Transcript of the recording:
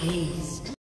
Please.